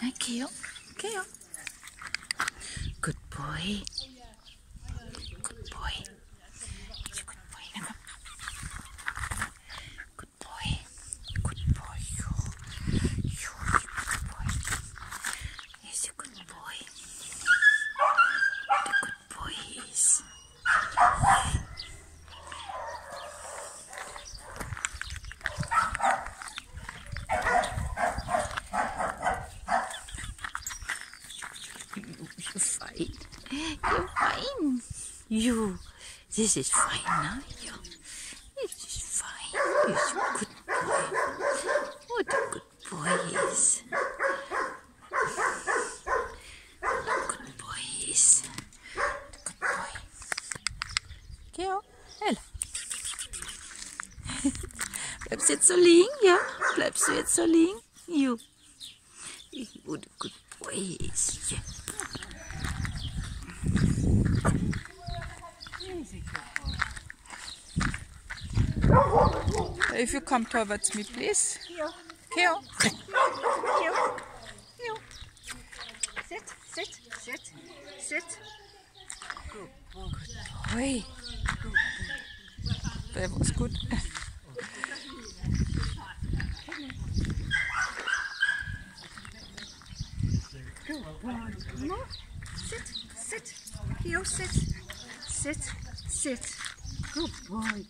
Keo. Keo. Good boy. Good boy. He's a good boy. Now come. Good boy. Good boy. You. You. Good boy. He's a good boy. The good boy he is. You're fine. You're fine. You. This is fine now. You. This is fine. You're a good boy. What a good boy he is. Good boy he is. Good boy. Keo, Ella. Bleibst jetzt so liegen? Ja? Bleibst du jetzt so liegen? You. What a good boy he is. Yeah. If you come towards me, please. Here, Keo. here, here. Sit, sit, sit, sit. Good boy. That was good. Good boy. Sit, sit. Here, sit, sit, sit. Good boy.